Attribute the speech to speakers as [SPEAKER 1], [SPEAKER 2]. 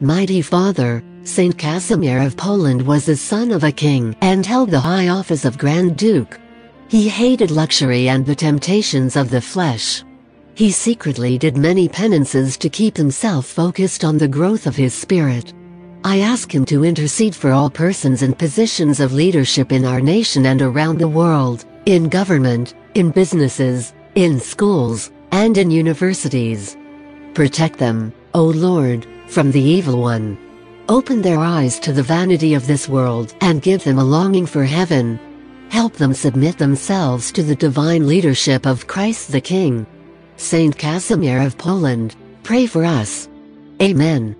[SPEAKER 1] Mighty Father, Saint Casimir of Poland was the son of a king and held the high office of Grand Duke. He hated luxury and the temptations of the flesh. He secretly did many penances to keep himself focused on the growth of his spirit. I ask him to intercede for all persons in positions of leadership in our nation and around the world, in government, in businesses, in schools, and in universities. Protect them, O Lord, from the evil one. Open their eyes to the vanity of this world and give them a longing for heaven. Help them submit themselves to the divine leadership of Christ the King. Saint Casimir of Poland, pray for us. Amen.